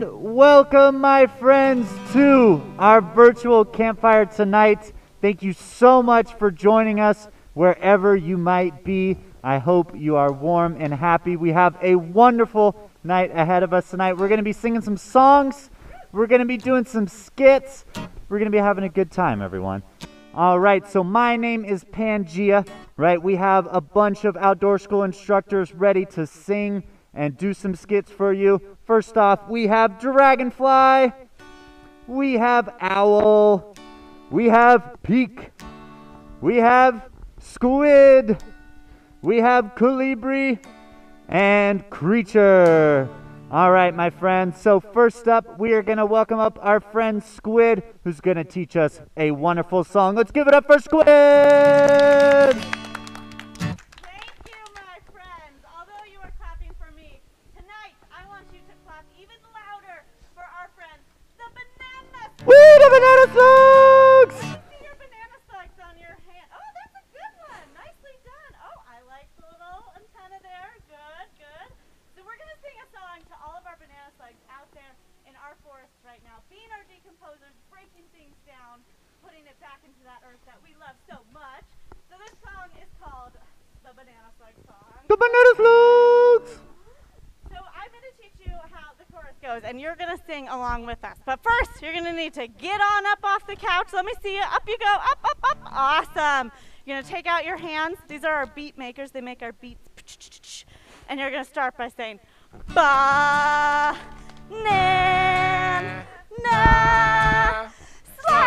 And welcome, my friends, to our virtual campfire tonight. Thank you so much for joining us wherever you might be. I hope you are warm and happy. We have a wonderful night ahead of us tonight. We're going to be singing some songs, we're going to be doing some skits, we're going to be having a good time, everyone. All right, so my name is Pangea, right? We have a bunch of outdoor school instructors ready to sing and do some skits for you. First off, we have Dragonfly, we have Owl, we have Peak, we have Squid, we have Colibri, and Creature. All right, my friends. So, first up, we are going to welcome up our friend Squid, who's going to teach us a wonderful song. Let's give it up for Squid! Woo, the banana slugs! See your banana slugs on your hand. Oh, that's a good one. Nicely done. Oh, I like the little antenna there. Good, good. So we're gonna sing a song to all of our banana slugs out there in our forest right now, being our decomposers, breaking things down, putting it back into that earth that we love so much. So this song is called the Banana Slug Song. The banana slugs! So I'm going to teach you how the goes, and you're going to sing along with us. But first, you're going to need to get on up off the couch. Let me see you. Up you go. Up, up, up. Awesome. You're going to take out your hands. These are our beat makers. They make our beats. And you're going to start by saying, ba, nan, na.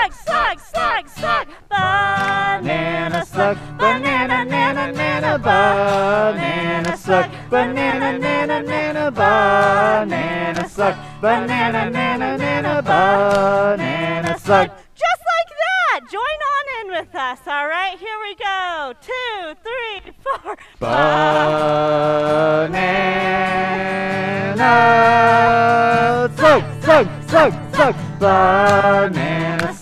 Slug, slug, slug, slug. Banana slug, banana, nana, nana, banana slug, banana, nana, nana, banana slug, banana, nana, nana, banana slug. Just like that. Join on in with us. All right, here we go. Two, three, four. Banana slug, slug, slug, slug, banana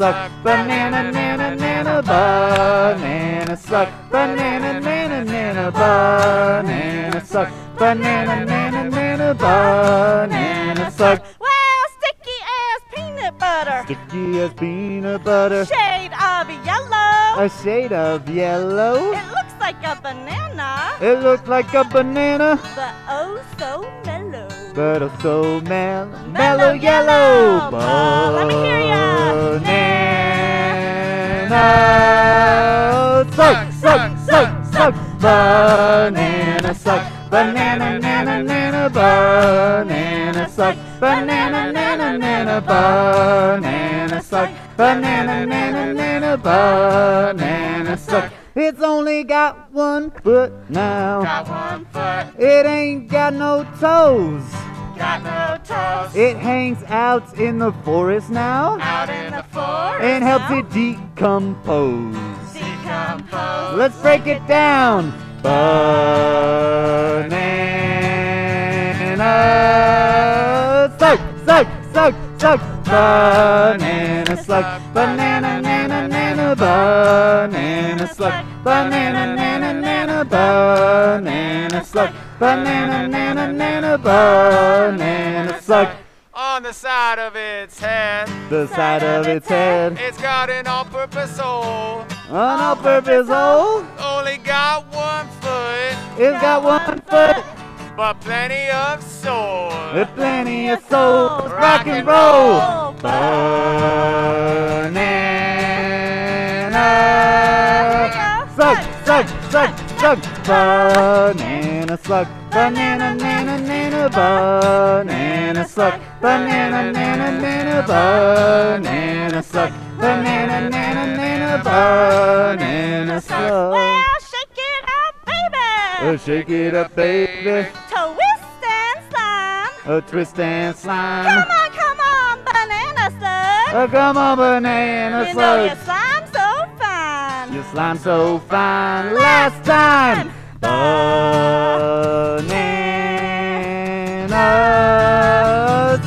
slug, banana, nana, nana, banana slug, banana, nana, nana, banana slug, banana, nana, nana, banana slug. Well, sticky as peanut butter. Sticky as peanut butter, Shade of yellow. a shade of yellow. It looks like a banana, It looks like a banana, but. But it's so mellow, mellow yellow. Ba- let me hear ya. Banana suck, suck, suck, suck. Banana suck, banana, nana, nana, banana suck, banana, nana, nana, banana suck, banana, nana, nana, banana suck. It's only got one foot now. Got one foot, It ain't got no toes. got no toes. It hangs out in the forest now Out in the forest, and helps it decompose. decompose. Let's break it down. Banana suck, suck, suck, suck. Banana slug, banana, nana, nana, banana slug, banana, nana, nana, banana slug, banana, nana, nana, banana slug. On the side of its head, The side of its head, it's got an all-purpose hole. an all-purpose hole. Only got one foot, It's got one foot. but plenty of soul. With plenty of soul. rock and roll. Banana. Suck, suck, suck, suck. Banana suck. Banana, nana, nana, banana suck. Banana, nana, nana, banana suck. Banana, nana, nana, banana suck. Well, shake it up, baby. Oh, shake it up, baby. Twist and slime. Oh, twist and slime. Come on, come on, banana slug. Oh, come on, banana you know you slime so fine. You slime so fine last time. Banana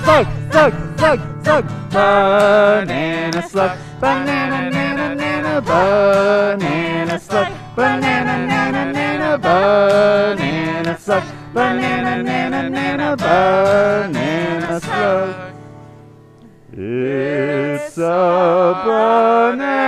slug, slug, slug, slug. Banana slug, banana, nana, nana, banana slug, banana, nana, nana, banana slug, banana, nana, nana, banana slug. It's a banana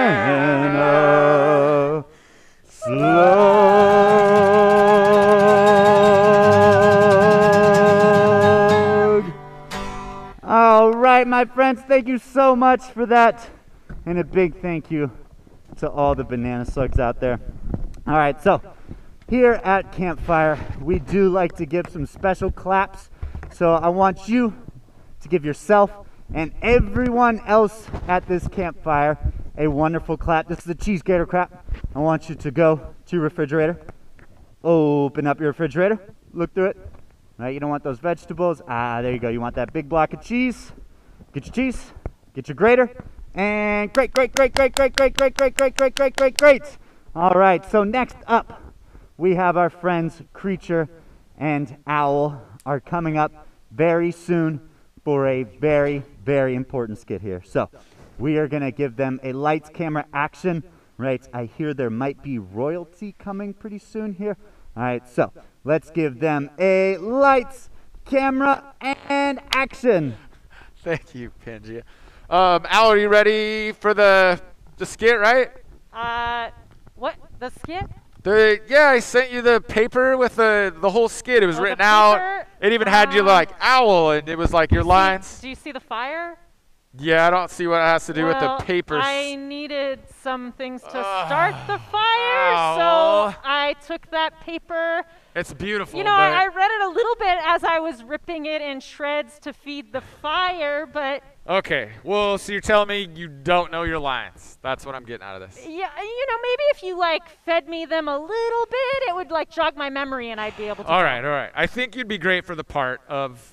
my friends, thank you so much for that. And a big thank you to all the banana slugs out there. All right, so here at Campfire, we do like to give some special claps. So I want you to give yourself and everyone else at this campfire a wonderful clap. This is a cheese Gator clap. I want you to go to your refrigerator, open up your refrigerator, look through it. Right, you don't want those vegetables. Ah, there you go. You want that big block of cheese. Get your cheese, get your grater, and great, great, great, great, great, great, great, great, great, great, great, great, great. All right, so next up, we have our friends Creature and Owl are coming up very soon for a very, very important skit here. So we are going to give them a lights, camera, action. Right, I hear there might be royalty coming pretty soon here. All right, so let's give them a lights, camera, and action. Thank you, Pangea. Um, Al, are you ready for the the skit? Right? Uh, what? The skit? The yeah, I sent you the paper with the the whole skit. It was Oh, written out. It even had you Um, like owl, and it was like your lines. Do you see the fire? Yeah, I don't see what it has to do with well, the papers. I needed some things to Ugh. start the fire, Ow. so I took that paper. It's beautiful. You know, I, I read it a little bit as I was ripping it in shreds to feed the fire, but okay. Well, so you're telling me you don't know your lines? That's what I'm getting out of this. yeah, you know, maybe if you like fed me them a little bit, it would like jog my memory and I'd be able to. All right, all right. I think you'd be great for the part of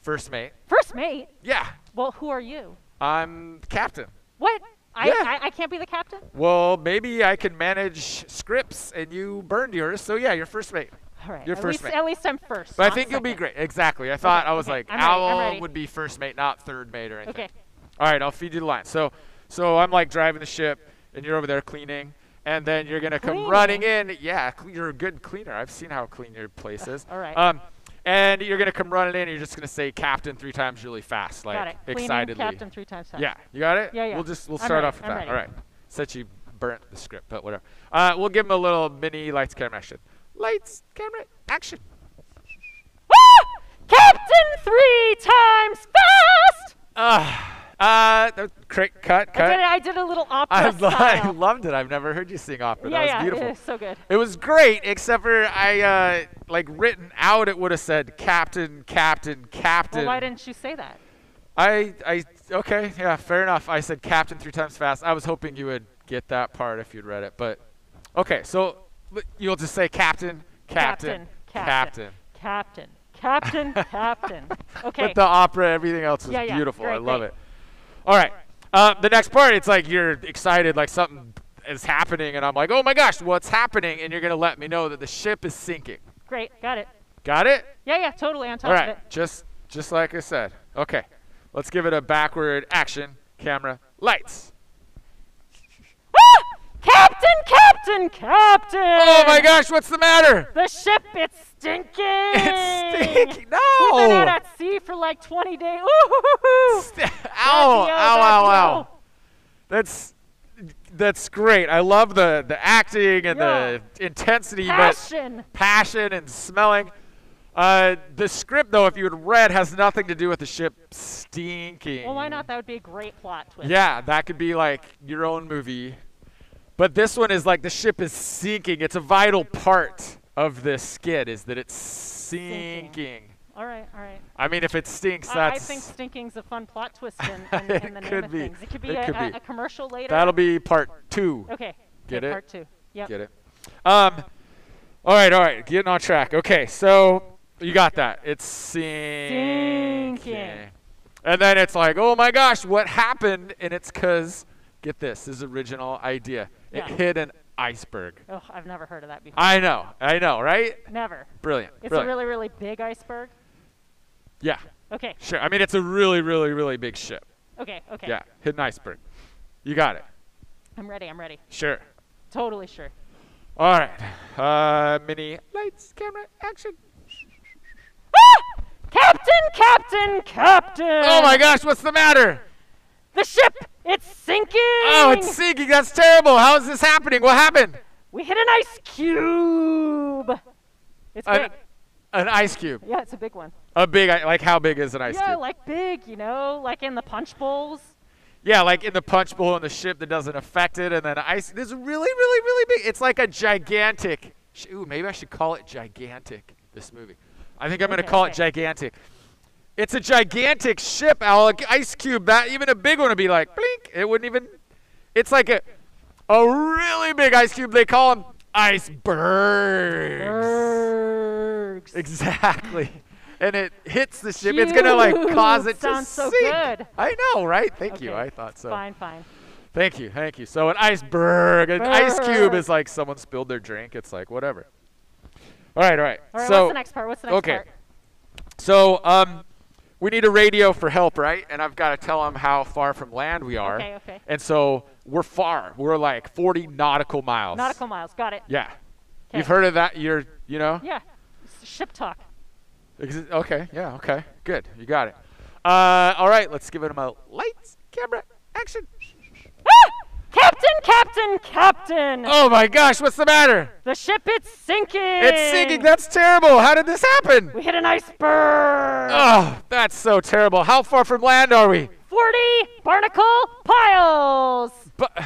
first mate. First mate. Yeah, Well, who are you? I'm captain. What? I, Yeah. I, I can't be the captain? Well, maybe I can manage scripts and you burned yours, so yeah, you're first mate. All right. You're at first least, mate. At least I'm first. But I think you'll be great. Exactly. I thought I was okay. like I'm owl ready. would be first mate, not third mate or anything. Okay. All right, I'll feed you the line. So, so I'm like driving the ship, and you're over there cleaning, and then you're gonna come running in. Yeah, you're a good cleaner. I've seen how clean your place is. All right. Um, and you're gonna come running in. and You're just gonna say "Captain" three times really fast, like got it. Cleaning captain three times fast. Yeah, you got it. Yeah, yeah. We'll just we'll I'm start ready, off with I'm that. ready. All right. Since you burnt the script, but whatever. Uh, we'll give him a little mini lights, camera, action. Lights, camera, action. Ah! Captain three times fast! Uh, uh, that- crit, cut, I cut. did, I did a little opera I, lo- I loved it. I've never heard you sing opera. yeah, that was yeah, beautiful. it is so good. It was great, except for I uh, like written out. It would have said Captain, Captain, Captain. Well, why didn't you say that? I, I, okay, yeah, fair enough. I said Captain three times fast. I was hoping you would get that part if you'd read it, but okay. So you'll just say Captain, Captain, Captain, Captain, Captain, Captain. Captain. Okay. But the opera, everything else was Yeah, yeah, beautiful. I love great. it. All right. Uh, the next part, it's like you're excited, like something is happening, and I'm like, oh my gosh, what's happening? And you're gonna let me know that the ship is sinking. Great, got it. Got it? Yeah, yeah, totally on top All of it. Just, just like I said. Okay. Let's give it a backward action. Camera, lights. Ah! Captain, Captain, Captain! Oh my gosh, what's the matter? The ship, it's stinking! It's stinking. No! We've been out at sea for like 20 days. Ooh! St- ow, ow, ow, ow. That's that's great. I love the the acting and Yeah. the intensity, but Passion! passion and smelling. Uh, the script, though, if you had read, has nothing to do with the ship stinking. Well, why not? That would be a great plot twist. Yeah, that could be like your own movie. But this one is like the ship is sinking. It's a vital part of this skit is that it's sinking. Sinking. All right, all right. I mean, if it stinks, I, I that's think stinking's a fun plot twist in, in, in the name could of be. things. It could be, It a, could a, be. a commercial later. that'll be part two. Okay. Get okay, it? Part two. Yep. Get it? Um, all right, all right, getting on track. Okay, so you got that. It's sinking. Sinking. And then it's like, oh my gosh, what happened? And it's because, get this, his original idea. Yeah. It hit an iceberg. Oh, I've never heard of that before. I know, I know, right? never. Brilliant. It's brilliant. a really, really big iceberg. yeah, Okay. sure. I mean, it's a really, really, really big ship. Okay. Okay. Yeah, hit an iceberg. You got it. I'm ready. I'm ready. Sure. Totally sure. All right. Uh, mini lights, camera, action. Ah! Captain, Captain, Captain. Oh my gosh, what's the matter? The ship, it's sinking. Oh, it's sinking. That's terrible. How is this happening? What happened? We hit an ice cube. It's An, big. an ice cube. Yeah, it's a big one. A big, uh, like how big is an ice yeah, cube? like big, you know, like in the punch bowls. Yeah, like in the punch bowl in the ship that doesn't affect it, and then ice. This is really, really, really big. It's like a gigantic. Ooh, maybe I should call it gigantic. This movie. I think I'm gonna Okay, call it gigantic. It's a gigantic ship, Alec. Ice cube. That even a big one would be like blink. It wouldn't even. It's like a, a really big ice cube. They call them icebergs. Bergs. Exactly. And it hits the ship. It's gonna like cause it Sounds to so sink. good. I know, right? Thank you. I thought so. Fine, fine. Thank you, thank you. So an iceberg, an ice cube is like someone spilled their drink. It's like whatever. All right, all right. All right, so what's the next part? What's the next okay. part? Okay. So um, we need a radio for help, right? And I've got to tell them how far from land we are. Okay, okay. And so we're far. We're like 40 nautical miles. Nautical miles. Got it. Yeah. Okay. You've heard of that? You're, you know. Yeah. Ship talk. Okay, yeah, okay, good, you got it. Uh, all right, let's give it a lights, camera, action. Captain, Captain. Oh my gosh, what's the matter? The ship, it's sinking. It's sinking. That's terrible. How did this happen? We hit an iceberg. Oh, that's so terrible. How far from land are we? 40 barnacle piles. But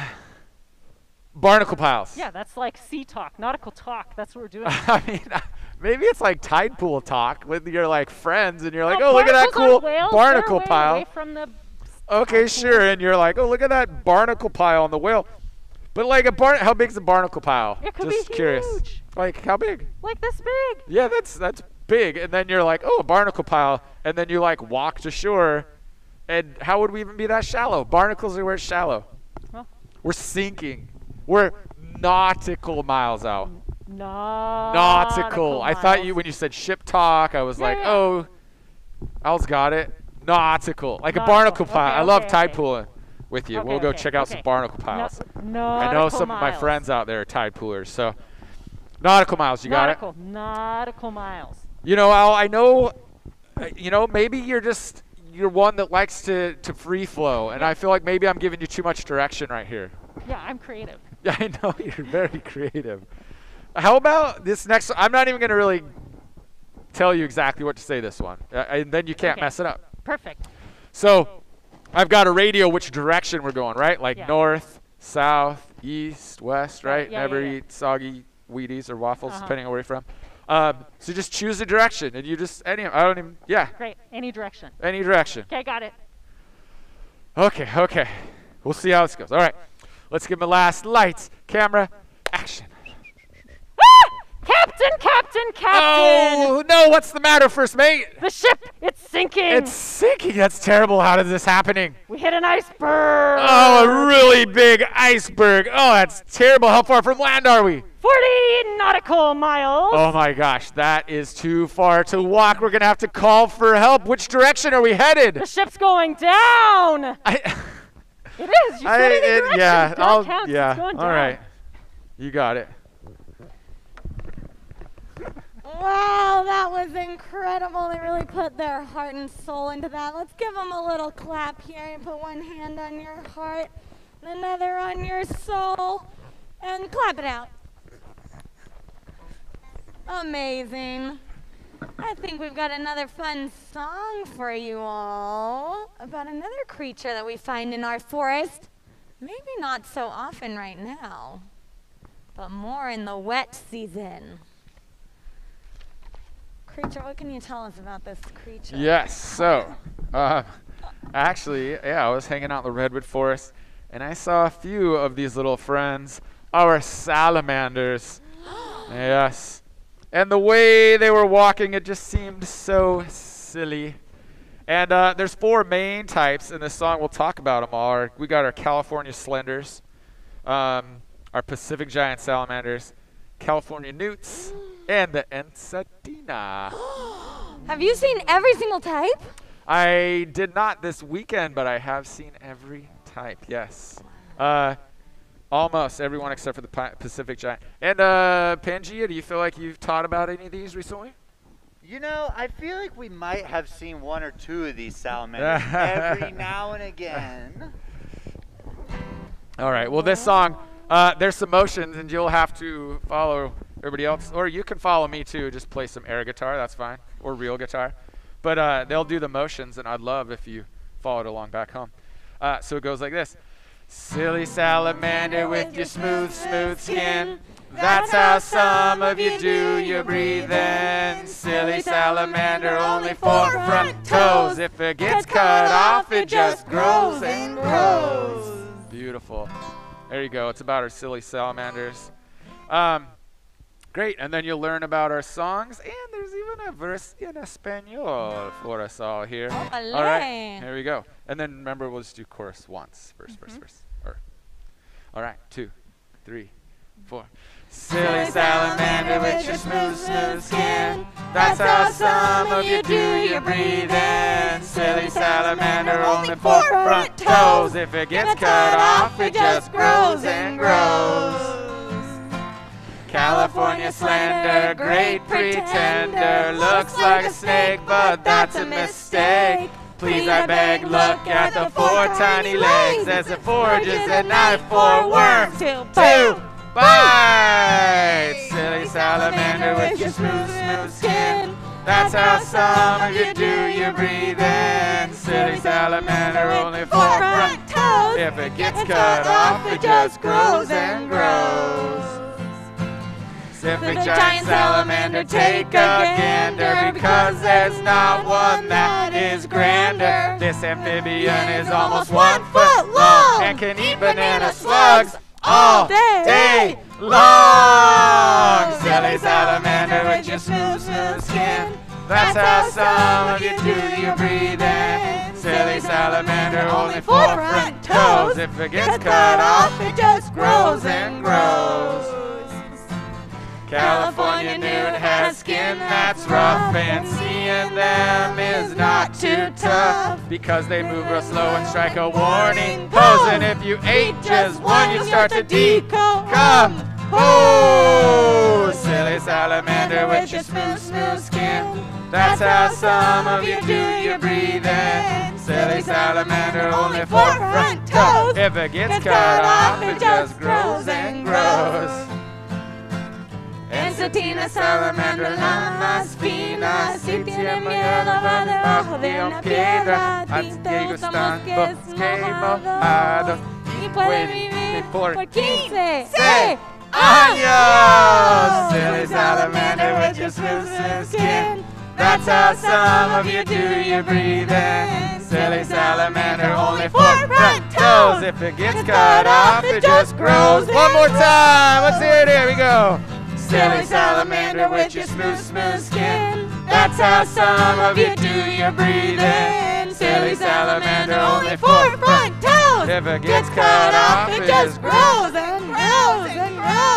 barnacle piles. Yeah, that's like sea talk, nautical talk. That's what we're doing. I mean, maybe it's like tide pool talk with your like friends, and you're like, Well, oh, look at that cool barnacle pile. Away from the Okay, sure. And you're like, oh, look at that barnacle pile on the whale. But like a barn, how big's a barnacle pile? It could Just be curious. Like how big? like this big. Yeah, that's that's big. And then you're like, oh, a barnacle pile. And then you like walk to shore. And how would we even be that shallow? Barnacles are where it's shallow. Well. We're sinking. We're nautical miles out. Nautical. Nautical. I thought you when you said ship talk, I was Yeah, like, yeah. oh, Al's got it. Nautical, like a barnacle pile. Okay, I love okay, tide okay. pooling with you. Okay, we'll go okay, check out okay. some barnacle piles. nautical I know some of my friends out there are tide poolers. So, nautical miles, you got it. nautical, Nautical miles. You know, Al, I know, uh, you know, maybe you're just you're one that likes to to free flow, and I feel like maybe I'm giving you too much direction right here. Yeah, I'm creative. Yeah, I know you're very creative. How about this next? I'm not even gonna really tell you exactly what to say this one, uh, and then you can't mess it up. Perfect. So, I've got a radio which direction we're going, right? Like Yeah. north, south, east, west, Right, yeah, Never eat soggy Wheaties or waffles, Uh-huh. depending on where you're from. Um, so just choose a direction, and you just any. I don't even. Yeah, Great. Any direction. any direction. Okay, got it. Okay, okay. We'll see how this goes. All right. Let's give him a last lights, camera, action. Captain, Captain, Captain. Oh no! What's the matter, first mate? The ship, it's sinking. It's sinking. That's terrible. How is this happening? we hit an iceberg. Oh, a really big iceberg. Oh, that's terrible. How far from land are we? 40 nautical miles. Oh my gosh, that is too far to walk. We're gonna have to call for help. Which direction are we headed? The ship's going down. I, It is. You I, said any it- direction. yeah, I'll, yeah. Going All right, you got it. Wow, that was incredible. They really put their heart and soul into that. Let's give them a little clap here and put one hand on your heart, another on your soul, and clap it out. Amazing. I think we've got another fun song for you all about another creature that we find in our forest. Maybe not so often right now, but more in the wet season. Creature, what can you tell us about this creature? Yes. So, uh, actually, yeah, I was hanging out in the redwood forest, and I saw a few of these little friends, our salamanders. yes. And the way they were walking, it just seemed so silly. And uh, there's four main types in this song. We'll talk about them all. Our, we got our California slenders, um, our Pacific giant salamanders, California newts, and the Ensatina. Have you seen every single type? I did not this weekend, but I have seen every type. Yes, uh, almost everyone except for the Pacific Giant. And uh, Pangea, do you feel like you've taught about any of these recently? You know, I feel like we might have seen one or two of these salamanders every now and again. All right. Well, this song, uh, there's some motions, and you'll have to follow everybody else, or you can follow me too. Just play some air guitar. That's fine, or real guitar. But uh, they'll do the motions, and I'd love if you followed along back home. Uh, so it goes like this: Silly salamander with your smooth, smooth skin. That's how some of you do your breathing. Silly salamander, only four front toes. If it gets cut off, it just grows and grows. Beautiful. There you go. It's about our silly salamanders. Um, great. And then you'll learn about our songs, and there's even a verse in Espanol for us all here. Oh, all right. Here we go. And then remember, we'll just do chorus once. Verse, verse, mm-hmm. verse. Or, all right. Two, three, four. Silly salamander with your smooth, smooth skin. That's how some of you do your breathing. Silly salamander, only four front toes. If it gets cut off, it just grows and grows. California slender, great pretender. Looks like a snake, but that's a mistake. Please, I beg, look at the four tiny legs as it forges a knife for worms. Two, bite! Silly salamander with your smooth, smooth skin. That's how some of you do your breathing. Silly salamander, only four front toes. If it gets cut off, it just grows and grows. Pacific giant salamander, take a gander because there's not one that is grander. This amphibian is almost one foot long and can eat banana slugs all day long. Silly salamander with your smooth, smooth skin. That's how some of you do your breathing. Silly salamander, only four front toes. If it gets cut off, it just grows and grows. California Newt has skin that's rough, and seeing them is not too tough because they move real slow and strike a warning pose. And if you ate just one, you'd start to decompose. Silly salamander with your smooth, smooth skin. That's how some of you do your breathing. Silly salamander, only four front toes. If it gets cut off, it just grows. Ensatina, salamander, lamas finas, si tiene miedo va debajo de una piedra. Antiguos están bosques mojados y puede vivir por 15 años. Silly salamander with your smooth skin. That's how some of you do your breathing. Silly salamander, only four front toes. If it gets cut off, it just grows. One more time. Let's hear it. Here we go. Silly salamander with your smooth, smooth skin. That's how some of you do your breathing. Silly salamander, only four front toes. It gets cut off, it just grows and grows and grows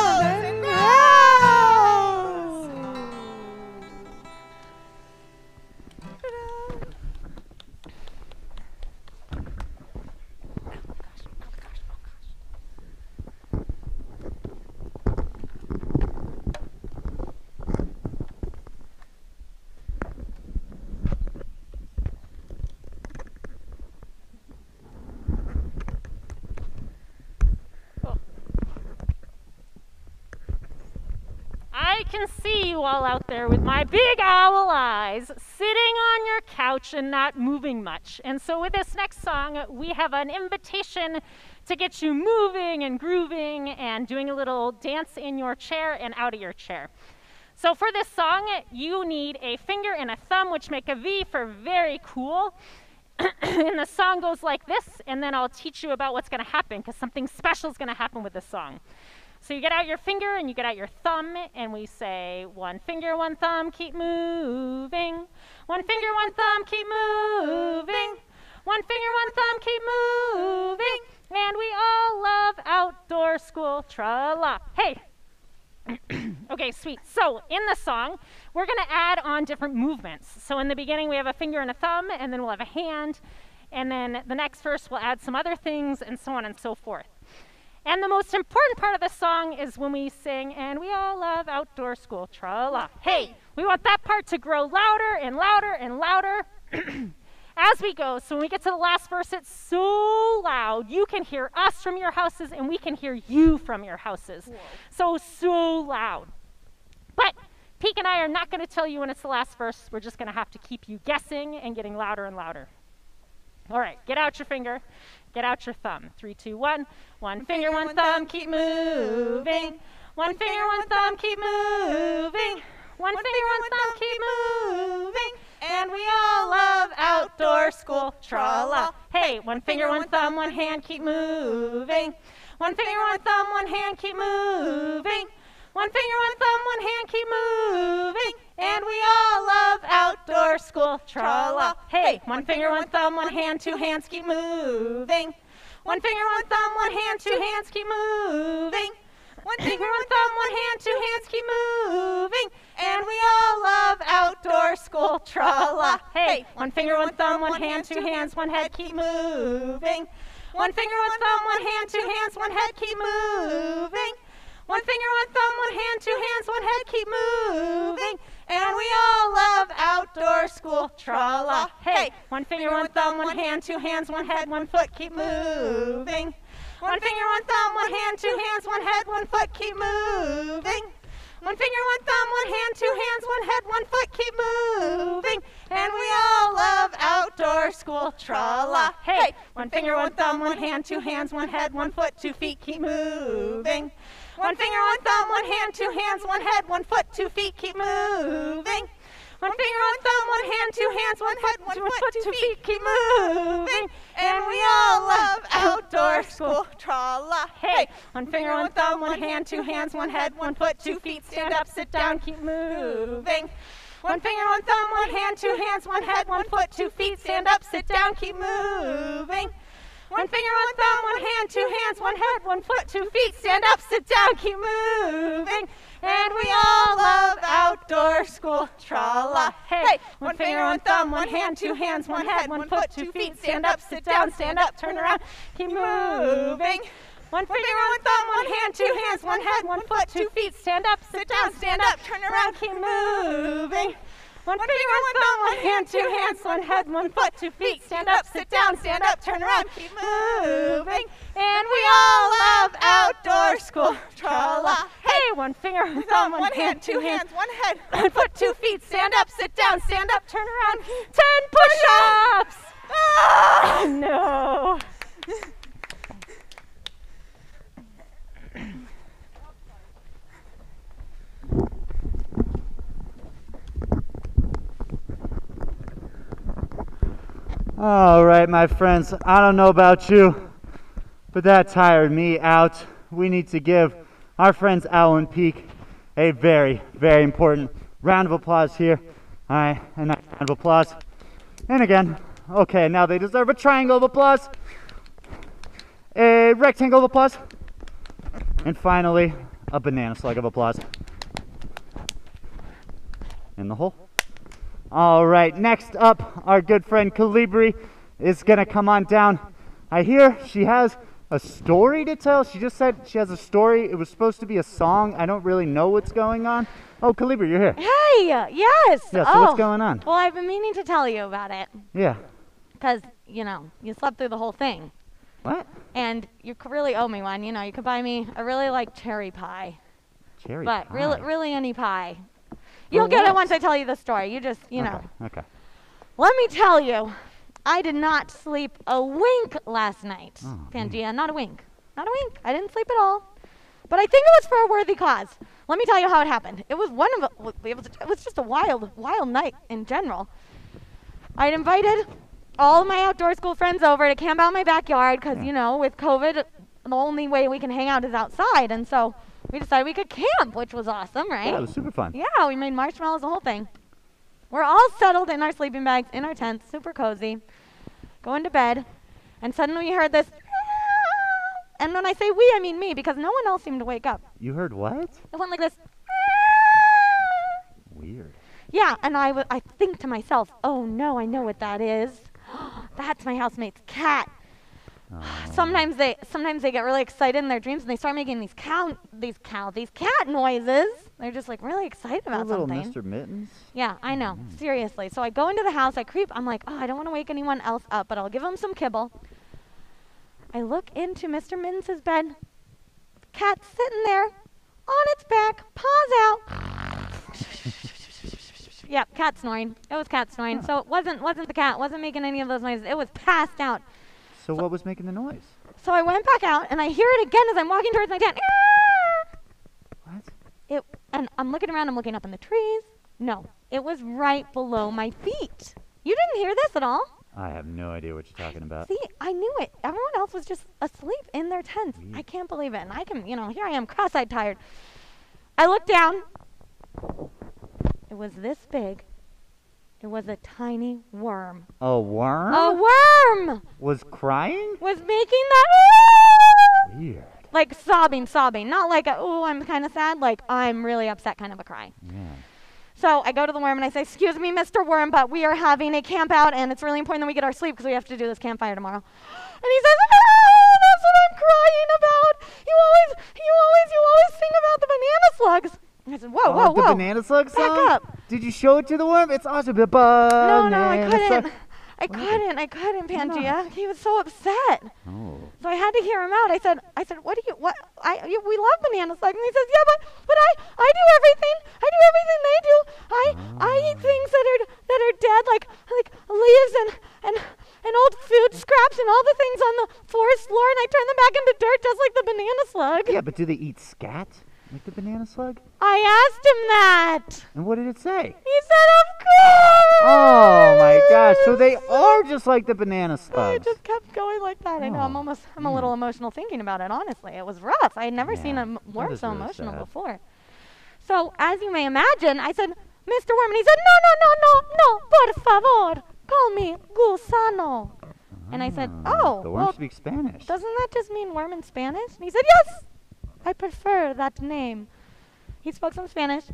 I can see you all out there with my big owl eyes, sitting on your couch and not moving much. And so, with this next song, we have an invitation to get you moving and grooving and doing a little dance in your chair and out of your chair. So, for this song, you need a finger and a thumb, which make a V for very cool. and the song goes like this, and then I'll teach you about what's going to happen because something special is going to happen with this song. So you get out your finger and you get out your thumb, and we say, one finger, one thumb, keep moving. One finger, one thumb, keep moving. One finger, one thumb, keep moving. And we all love outdoor school. Tra la. Hey. okay, sweet. So in the song, we're going to add on different movements. So in the beginning, we have a finger and a thumb, and then we'll have a hand. And then the next verse, we'll add some other things, and so on and so forth. And the most important part of the song is when we sing, and we all love outdoor school, tra la. Hey, we want that part to grow louder and louder and louder as we go. So when we get to the last verse, it's so loud. You can hear us from your houses, and we can hear you from your houses. So, so loud. But Peak and I are not going to tell you when it's the last verse. We're just going to have to keep you guessing and getting louder and louder. All right, get out your finger. Get out your thumb. Three, two, one. One finger, one thumb, keep moving. One finger, one thumb, keep moving. One finger, one thumb, keep moving. And we all love outdoor school. Tra la. Hey, one finger, one thumb, one hand, keep moving. One finger, one thumb, one hand, keep moving. One finger, one thumb, one hand, keep moving. And we all love outdoor school. Tra la. Hey, one finger, one thumb, one hand, two hands, keep moving. One finger, one thumb, one hand, two hands, keep moving. One finger, one thumb, one hand, two hands, keep moving. And we all love outdoor school. Tra la. Hey, one finger, one thumb, one hand, two hands, one head, keep moving. One finger, one thumb, one hand, two hands, one head, keep moving. One finger, one thumb, one hand, two hands, one head, keep moving. And we all love outdoor school. Tra la. Hey, one finger, one thumb, one hand, two hands, one head, one foot, keep moving. One finger, one thumb, one hand, two hands, one head, one foot, keep moving. One finger, one thumb, one hand, two hands, one head, one foot, keep moving. And we all love outdoor school. Tra la. Hey, one finger, one thumb, one hand, two hands, one head, one foot, two feet, keep moving. One finger, one thumb, one hand, two hands, one head, one foot, two feet, keep moving. One finger, one thumb, one hand, two hands, one head, one foot, two feet, keep moving. And we all love outdoor school. Tra la. Hey, one finger, one thumb, one hand, two hands, one head, one foot, two feet, stand up, sit down, keep moving. One finger, one thumb, one hand, two hands, one head, one foot, two feet, stand up, sit down, keep moving. One finger, one thumb, one hand, two hands, one head, one foot, two feet, stand up, sit down, keep moving. And we all love outdoor school. Tra la. Hey, one finger, one thumb, one hand, two hands, one head, one foot, two feet, stand up, sit down, stand up, turn around, keep moving. One finger, one thumb, one hand, two hands, one head, one foot, two feet, stand up, sit down, stand up, turn around, keep moving. One finger, one thumb, one hand, two hands, one head, one foot, two feet. Stand up, sit down, stand up, turn around, keep moving. And we all love outdoor school. Tra la. Hey, one finger, one thumb, one hand, two hands, one head, one foot, two feet. Stand up, sit down, stand up, turn around. Ten push-ups. Ah, no. All right, my friends, I don't know about you, but that tired me out. We need to give our friends and Peak a very, very important round of applause here. All right, a round of applause. And again, okay, now they deserve a triangle of applause, a rectangle of applause, and finally, a banana slug of applause. In the hole. All right, next up, our good friend Colibri is going to come on down. I hear she has a story to tell. She just said she has a story. It was supposed to be a song. I don't really know what's going on. Oh, Colibri, you're here. Hey, yes. Yeah, so oh. what's going on? Well, I've been meaning to tell you about it Yeah. because, you know, you slept through the whole thing. What? And you really owe me one. You know, you could buy me a really like cherry pie. Cherry but pie. really, really any pie. You'll get it once I tell you the story. You just, you know. Okay. okay. Let me tell you, I did not sleep a wink last night, Oh, Pangea. Not a wink. Not a wink. I didn't sleep at all. But I think it was for a worthy cause. Let me tell you how it happened. It was one of a, it was, it was just a wild, wild night in general. I'd invited all of my outdoor school friends over to camp out in my backyard because, Yeah. you know, with COVID, the only way we can hang out is outside. And so we decided we could camp, which was awesome, right? Yeah, it was super fun. Yeah, we made marshmallows, the whole thing. We're all settled in our sleeping bags, in our tents, super cozy, going to bed, and suddenly we heard this. And when I say we, I mean me, because no one else seemed to wake up. You heard what? It went like this. Weird. Yeah, and I, w- I think to myself, oh no, I know what that is. That's my housemate's cat. Sometimes they sometimes they get really excited in their dreams and they start making these cow these cow these cat noises. They're just like really excited about little something. Mr. Mittens. Yeah, I know. Mm-hmm. Seriously. So I go into the house, I creep. I'm like, oh, I don't want to wake anyone else up, but I'll give them some kibble. I look into Mr. Mittens' bed. Cat's sitting there on its back, paws out. yep, cat snoring. It was cat snoring. So it wasn't wasn't the cat. wasn't making any of those noises. It was passed out. So what was making the noise? So I went back out and I hear it again as I'm walking towards my tent. What? It and I'm looking around. I'm looking up in the trees. No, it was right below my feet. You didn't hear this at all. I have no idea what you're talking about. See, I knew it. Everyone else was just asleep in their tents. I can't believe it. And I can, you know, here I am, cross-eyed, tired. I look down. It was this big. It was a tiny worm. A worm A worm was crying? was making that Weird. like sobbing, sobbing. Not like a, oh, I'm kind of sad. Like I'm really upset, kind of a cry. Yeah. So I go to the worm and I say, "Excuse me, Mr. Worm, but we are having a camp out, and it's really important that we get our sleep because we have to do this campfire tomorrow." And he says, "Ah, "That's what I'm crying about. You always, you always, you always sing about the banana slugs." And I said, "Whoa, Oh, whoa, the whoa! banana slug Back song? up. Did you show it to the worm? It's awesome. The no, no, I couldn't. slug- I couldn't. I couldn't, Pangea. He was so upset. Oh. So I had to hear him out. I said, I said, what do you, what, I, you, we love banana slugs. And he says, yeah, but, but I, I do everything. I do everything they do. I, I eat ah. things that are, that are dead, like, like leaves and, and, and old food scraps and all the things on the forest floor, and I turn them back into dirt just like the banana slug. Yeah, but do they eat scat like the banana slug? I asked him that. And what did it say? He said, of course. Oh my gosh! So they are just like the banana I slugs. just kept going like that. I know. I'm Oh, almost. I'm a little emotional thinking about it. Honestly, it was rough. I had never seen Yeah, a m- that worm so really emotional sad. before. So, as you may imagine, I said, "Mr. Worm," and he said, "No, no, no, no, no, por favor, call me gusano." And I said, Ah, "Oh, the worm well, speaks Spanish. doesn't that just mean worm in Spanish?" And he said, "Yes, I prefer that name." He spoke some Spanish.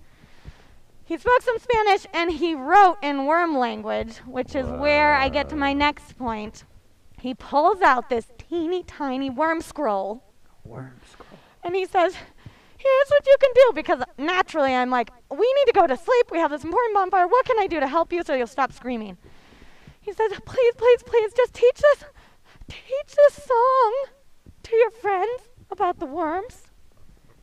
He spoke some Spanish and he wrote in worm language, which is where I get to my next point. He pulls out this teeny tiny worm scroll Worm scroll. and he says, Here's what you can do. Because naturally, I'm like, We need to go to sleep. We have this important bonfire. What can I do to help you so you'll stop screaming? He says, Please, please, please, just teach this, teach this song to your friends about the worms.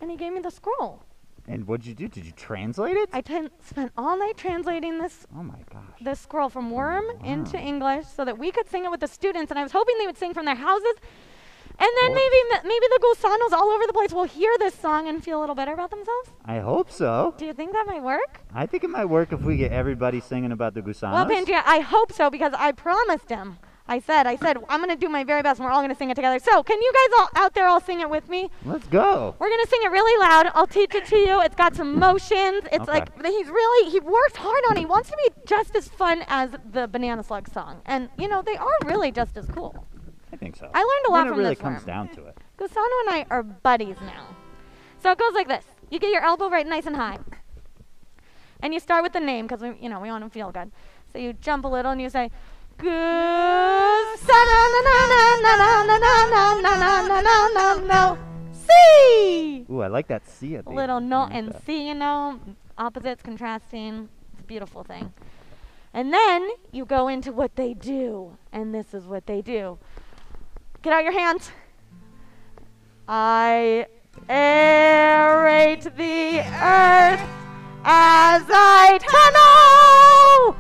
And he gave me the scroll. And what'd you do? Did you translate it? I ten- spent all night translating this oh my gosh. this scroll from worm into Wow. English so that we could sing it with the students. And I was hoping they would sing from their houses. And then maybe maybe the gusanos all over the place will hear this song and feel a little better about themselves. I hope so. Do you think that might work? I think it might work if we get everybody singing about the gusanos. Well, Pangea, I hope so because I promised him. I said, I said, I'm going to do my very best and we're all going to sing it together. So, can you guys all out there all sing it with me? Let's go. We're gonna sing it really loud. I'll teach it to you. It's got some motions. It's Okay. like he's really he worked hard on it. He wants to be just as fun as the Banana Slug song, and you know they are really just as cool. I think so. I learned a lot from it really this comes worm. down to it. Gusano and I are buddies now. So it goes like this: you get your elbow right nice and high, and you start with the name because we you know we want to feel good. So you jump a little and you say. Gusano na na na na na na na na na na na na na Ooh, I like that C at the little. Note and that. C, you know, opposites contrasting. It's a beautiful thing. And then you go into what they do, and this is what they do. Get out your hands. I aerate the earth as I tunnel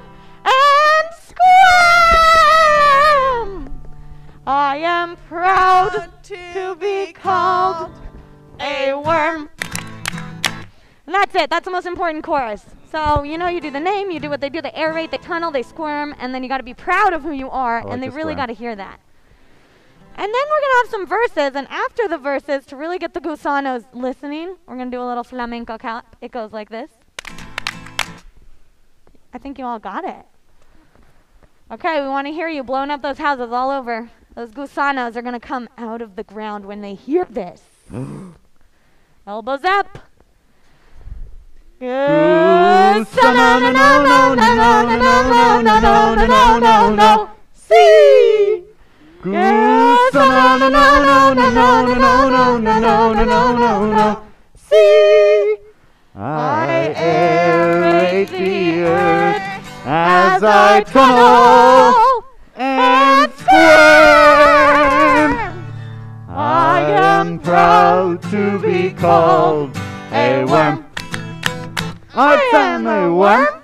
it. That's the most important chorus. So, you know, you do the name, you do what they do, they aerate, they tunnel, they squirm, and then you got to be proud of who you are, like and they the really got to hear that. And then we're going to have some verses, and after the verses, to really get the gusanos listening, we're going to do a little flamenco cap. It goes like this. I think you all got it. Okay, we want to hear you blowing up those houses all over. Those gusanos are going to come out of the ground when they hear this. Elbows up. See. Gusano. no, no, no, no, no, no, no, no, no, no. See, I aerate the earth as I tunnel and squirm. I am proud to be called a worm. I am a worm,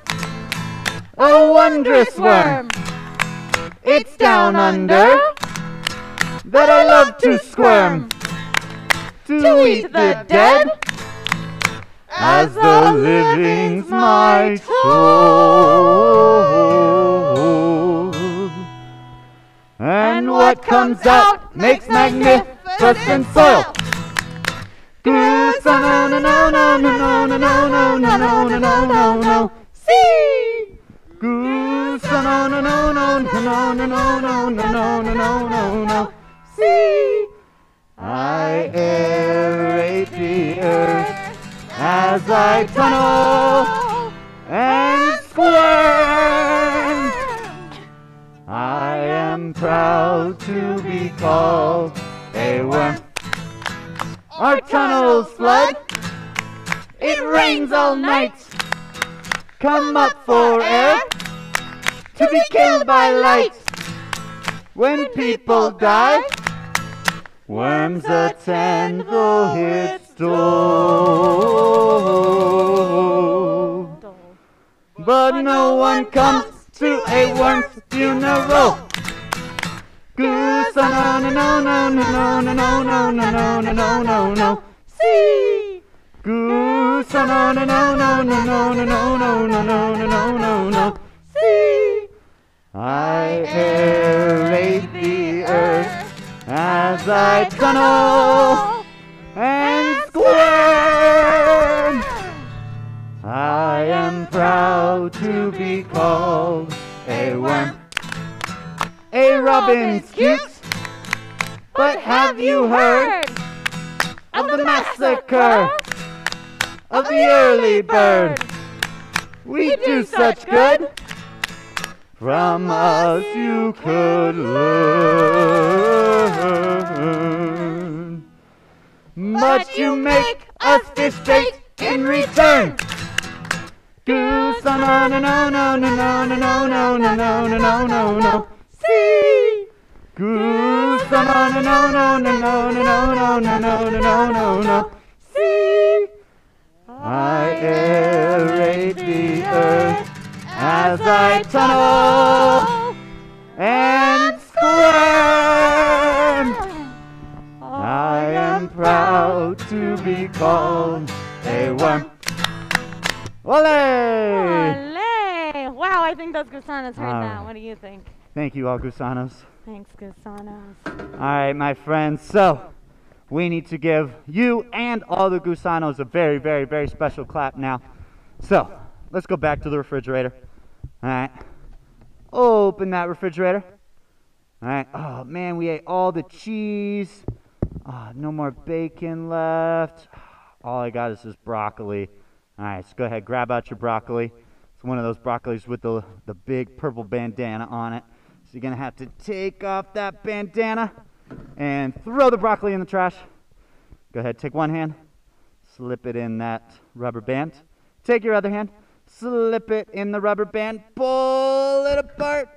a wondrous worm. It's down under that I love to squirm, to eat the dead as the living's my soul. And what comes out makes magnificent soil. Goose, no, no, no, no, no, no, no, no, no, no, no, no, no, no. See. Goose, no, no, no, no, no, no, no, no, no, no, no, no, no. I aerate the earth as I tunnel and squirm. I am proud to be called a worm. Our tunnels flood. It rains all night. Come up for air to be killed by light. When people die, worms attend the hit door. But no one comes to a worm's funeral. Goose, no, no, no, no, no, no, no, no, no, no, no, no, no, no. See. Goose, no, no, no, no, no, no, no, no, no, no, no, no, no, no, no. See. I aerate the earth as I tunnel and squirm. I am proud to be called robin's cute, but have you heard of the massacre of the early bird? We do such good. From us you could learn. But you make us fish bait in return. Goose, oh, no, no, no, no, no, no, no, no, no, no, no, no, no, no, no. See. Goose, no, no, no, no, no, no, no, no, no, no, no, no, no, no. See. I aerate the earth as I tunnel and squirm. I am proud to be called a worm. Ole! Olé! Wow, I think those Gusanos heard Ah. that. What do you think? Thank you, all Gusanos. Thanks, Gusanos. All right, my friends. So, we need to give you and all the Gusanos a very, very, very special clap now. So, let's go back to the refrigerator. All right. Open that refrigerator. All right. Oh, man, we ate all the cheese. Oh, no more bacon left. All I got is this broccoli. All right, so go ahead, grab out your broccoli. It's one of those broccolis with the, the big purple bandana on it. So you're going to have to take off that bandana and throw the broccoli in the trash. Go ahead, take one hand, slip it in that rubber band. Take your other hand, slip it in the rubber band, pull it apart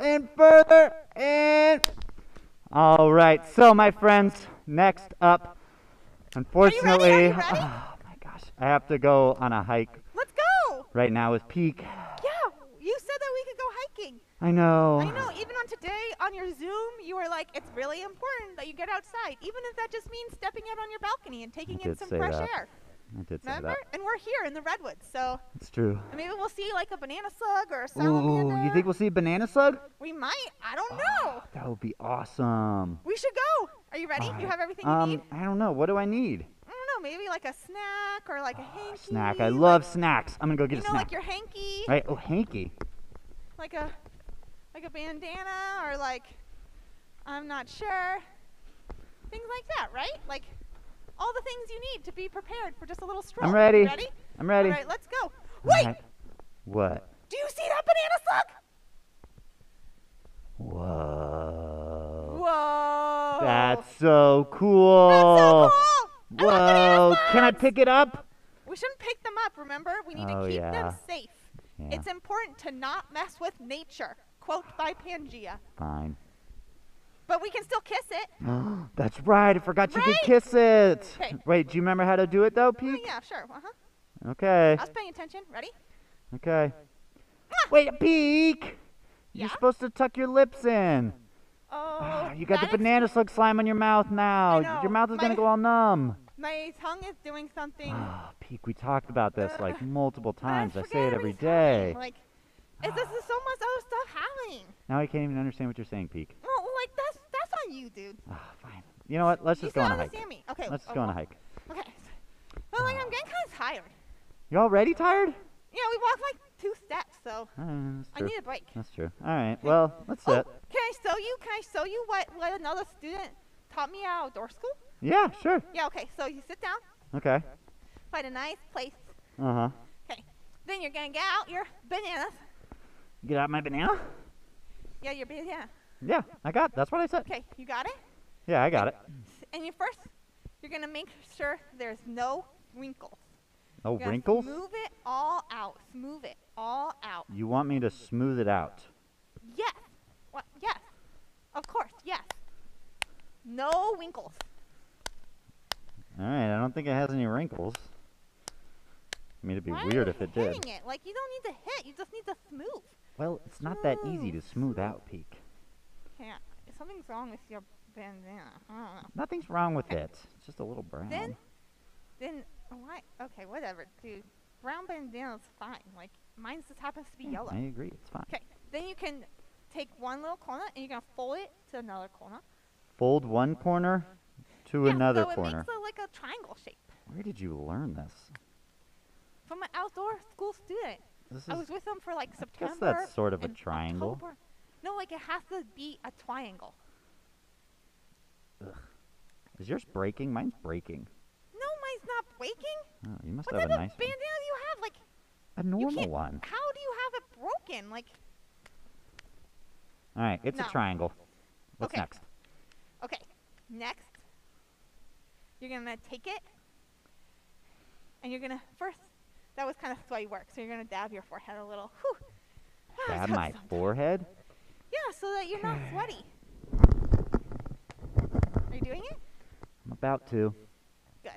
and further and. All right, so my friends, next up, unfortunately, Are you ready? oh my gosh, I have to go on a hike Let's go. right now with Peak. Yeah, you said that we could go hiking. I know. I know. Even on today on your Zoom, you were like, "It's really important that you get outside, even if that just means stepping out on your balcony and taking I in some fresh that. air." I did say Remember? that. And we're here in the redwoods, so It's true. maybe we'll see like a banana slug or a Ooh, you think we'll see a banana slug? we might? I don't know. That would be awesome. We should go. Are you ready? All You have everything you um, need. I don't know. What do I need? I don't know. Maybe like a snack or like a hanky. Snack. I like- love snacks. I'm gonna go get You a know, snack. like your hanky, Right? Oh, hanky. like a like a bandana or like I'm not sure. Things like that, right? Like all the things you need to be prepared for just a little stroll. I'm ready. You ready? I'm ready. All right, let's go. Wait, right. What? do you see that banana slug? Whoa. Whoa. That's so cool. That's so cool. I Whoa! Can I pick it up? We shouldn't pick them up, remember? We need Oh, to keep yeah. them safe. Yeah, It's important to not mess with nature. Quote by Pangea. fine. But we can still kiss it. That's right. I forgot you could Right? kiss it. 'Kay. Wait, do you remember how to do it though, Oh, Peak? yeah, sure. Uh-huh. Okay. I was paying attention. Ready? Okay. Wait, Peak. You're supposed to tuck your lips in. Oh, Ah, you got that the banana slug slime on your mouth now. know. Your mouth is gonna go all numb. My tongue is doing something. Ah, Peak, we talked about this like multiple I times. I forget say it every time. day. Like, it's just there's so much other stuff happening. Now I can't even understand what you're saying, Peak. Well, like that's that's on you, dude. Ah, fine. You know what? Let's you just go on a hike. me. Okay. Let's just oh, go on a hike. Okay. Well, like I'm getting kind of tired. You already tired? Yeah, we walked like two steps, so that's I need a break. That's true. All right. Well, let's Oh, sit. can I show you? Can I show you what what another student taught me at outdoor school? Yeah, sure. Yeah. Okay. So you sit down, Okay. find a nice place. Uh huh. Okay. Then you're gonna get out your bananas. Get out my banana? Yeah, your banana. Yeah, I got. That's what I said. Okay, you got it. Yeah, I got it. And you first, you're gonna make sure there's no wrinkles. No You're wrinkles? Smooth it all out. Smooth it all out. You want me to smooth it out? Yes. What? Yes. Of course. Yes. No wrinkles. All right. I don't think it has any wrinkles. I mean, it'd be Why weird if it did. It? Like you don't need to hit. You just need to smooth. Well, it's not that easy to smooth out, Peak. Yeah. Something's wrong with your bandana. I don't know. Nothing's wrong with it. It's just a little brown. Then, then why? Okay, whatever, dude. Brown bandana's fine. Like mine just happens to be yellow. I agree. It's fine. Okay. Then you can take one little corner and you're gonna fold it to another corner. Fold one corner to yeah, another so it corner. makes a, like a triangle shape. Where did you learn this? From an outdoor school student. This I was with them for like I September. guess that's sort of a triangle. October. No, like it has to be a triangle. Is yours breaking? Mine's breaking. No, mine's not breaking. Oh, you must What have a nice of bandana do you have? Like. A normal one. How do you have it broken? Like, All right. It's No. a triangle. What's Okay. next? okay, next, you're gonna take it, and you're gonna first. That was kind of sweaty work, so you're gonna dab your forehead a little. Whew. Ah, Dab my forehead? Yeah, so that you're not sweaty. Are you doing it? I'm about to. Good.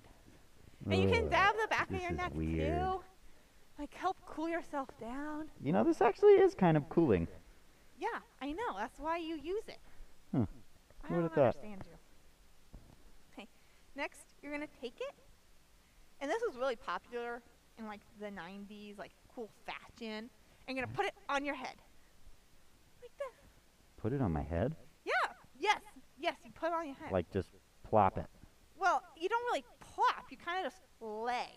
And you can dab the back of your neck weird. too. Like help cool yourself down. You know, this actually is kind of cooling. Yeah, I know. That's why you use it. Hmm. I Who don't understand you. Okay. Next, you're gonna take it, and this was really popular in like the '90s, like cool fashion. And you're gonna put it on your head, like this. Put it on my head? Yeah. Yes. Yes. You put it on your head. Like just plop it. Well, you don't really plop. You kind of just lay.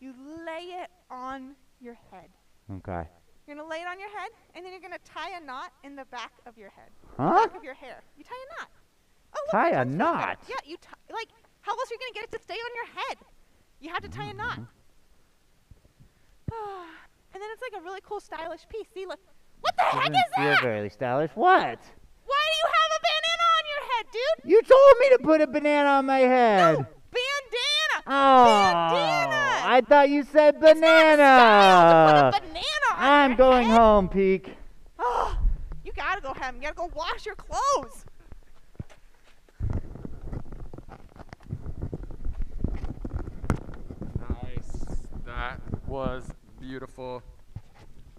You lay it on your head. Okay. You're gonna lay it on your head, and then you're gonna tie a knot in the back of your head, Huh? back of your hair. You tie a knot. Oh, look, Tie a tongue's still there. knot? Yeah, you tie. Like, how else are you gonna get it to stay on your head? You have to tie a knot. Mm-hmm. and then it's like a really cool, stylish piece. See, look. What the heck is that? You're that? very stylish. What? Why do you have a banana on your head, dude? You told me to put a banana on my head. No, bandana. Oh, Bandana. I thought you said It's not banana. to put a banana on I'm your going head. home, Peak. Oh, you gotta go home. You gotta go wash your clothes. Nice. That was beautiful.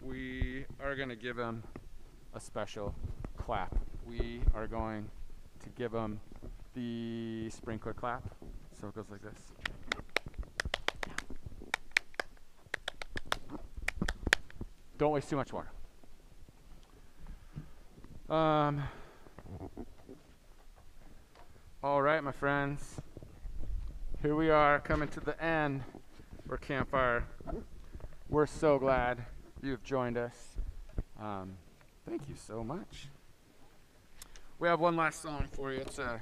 We are going to give him a special clap. We are going to give him the sprinkler clap. So it goes like this. Don't waste too much water. Um. All right, my friends. Here we are coming to the end for Campfire. We're so glad you've joined us. Um, thank you so much. We have one last song for you. It's a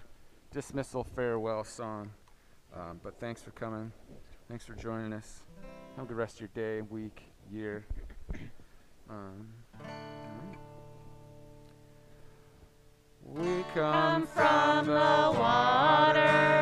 dismissal farewell song. Um, but thanks for coming. Thanks for joining us. Have a good rest of your day, week, year. Um. We come from the wild.